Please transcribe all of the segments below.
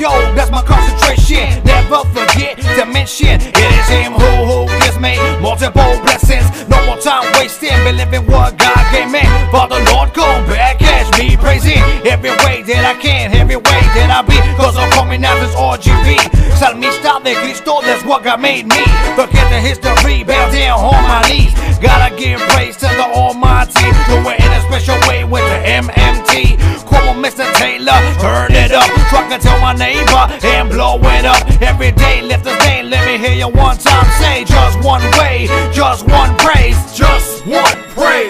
Yo, that's my concentration. Never forget to mention it is Him who who gives me multiple blessings. No more time wasting, believing what God gave me. For the Lord come back, catch me praising every way that I can, every way that I be. Cause I'm coming out this RGB. Salmista de Cristo, that's what God made me. Forget the history, bow down on my knees. Gotta give praise to the Almighty. Do it in a special way with the MMT. On, Mr. Taylor, turn it up. Truck and tell my neighbor and blow it up. Every day, lift his name. Let me hear you one time say just one way, just one praise. Just one praise.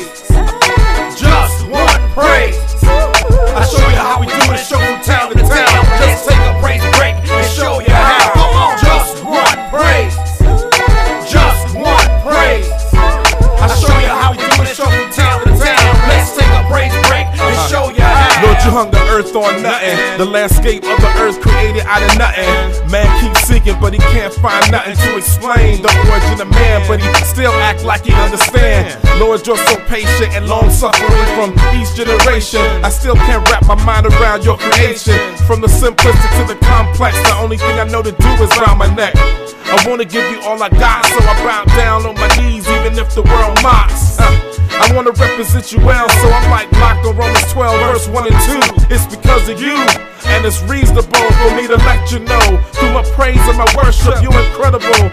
Earth nothing. The landscape of the earth created out of nothing. Man keeps seeking, but he can't find nothing to explain the origin of man, but he still act like he understand. Lord, you're so patient and long suffering from each generation. I still can't wrap my mind around your creation. From the simplistic to the complex, the only thing I know to do is round my neck. I wanna give you all I got, so I bow down on my knees, even if the world mocks. Uh, I wanna represent you well, so I'm like locked on Romans 12, verse 1 and 2. It's because of you, and it's reasonable for me to let you know. Through my praise and my worship, you're incredible,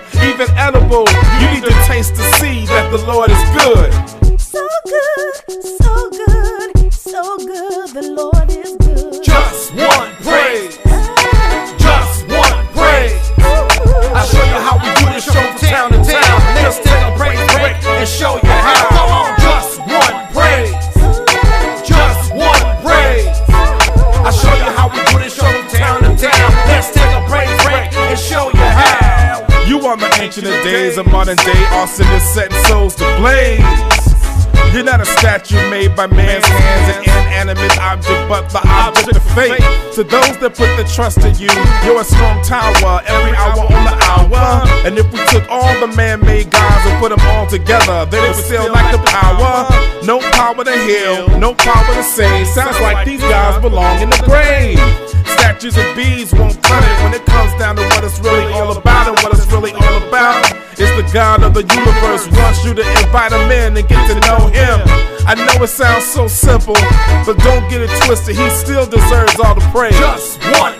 are the ancient of days, a modern day arsonist setting souls to blaze. You're not a statue made by man's hands, an inanimate object, but the object of fate. To those that put their trust in you, you're a strong tower, every hour on the hour. And if we took all the man-made gods and put them all together, they would still lack the power. No power to heal, no power to save. Sounds like these guys belong in the grave. Statues of bees won't cut it when it comes down the universe wants you to invite him in and get to know him. I know it sounds so simple, but don't get it twisted. He still deserves all the praise. Just one